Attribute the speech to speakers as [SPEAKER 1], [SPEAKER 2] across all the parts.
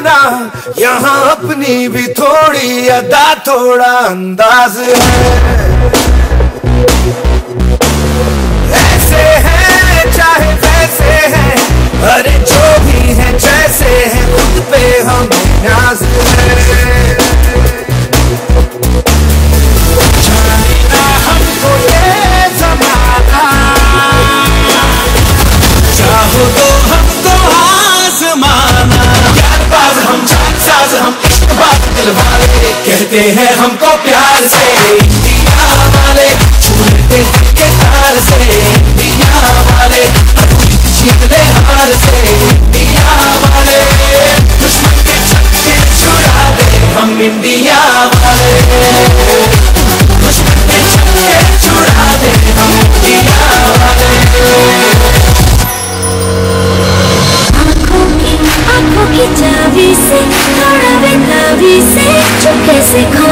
[SPEAKER 1] मारे या कोई मारे ना यहाँ अपनी भी थोड़ी अदा, थोड़ा अंदाज है। ऐसे है, चाहे वैसे है, अरे जो भी है, जैसे है, खुद पे हम नाज है। कहते हैं हमको प्यार से। इंडिया वाले छूते के तार से। इंडिया वाले जीतने हार से। इंडिया वाले, दुश्मन के छक्के छुड़ा दे। हम इंडिया
[SPEAKER 2] से खोले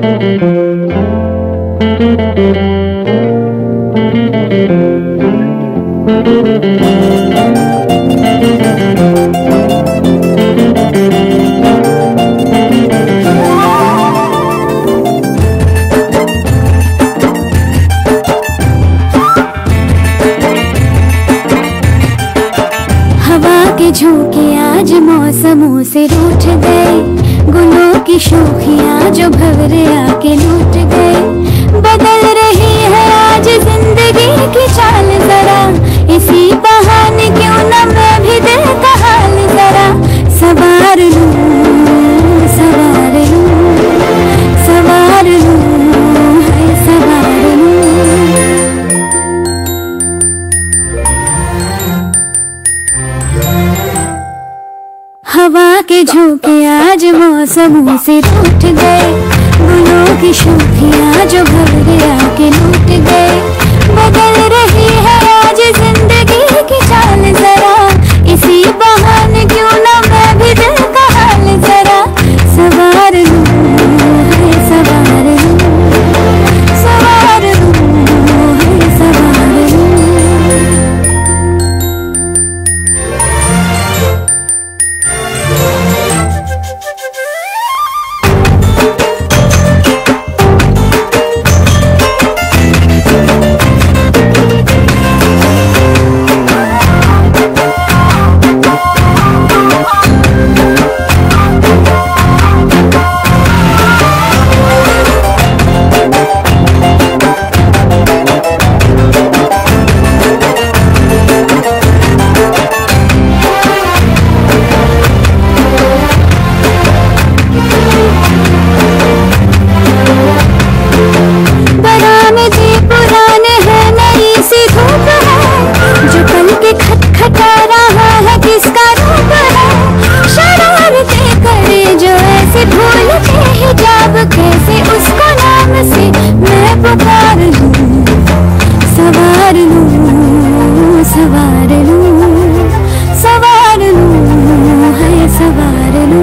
[SPEAKER 2] दे
[SPEAKER 1] हम शोखियाँ जो भवरे
[SPEAKER 2] हवा के झोंके आज मौसमों से रूठ गए। गुलों की शूखियाँ जो घर आके लूट गए। बदल रही है आज ज़िंदगी। సవారను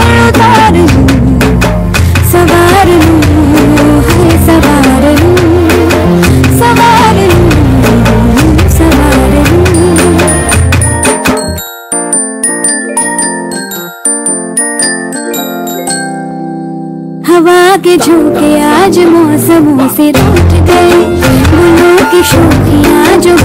[SPEAKER 2] झूठे आज मौसमों से रूठ गए। गुलों की शोखियाँ जो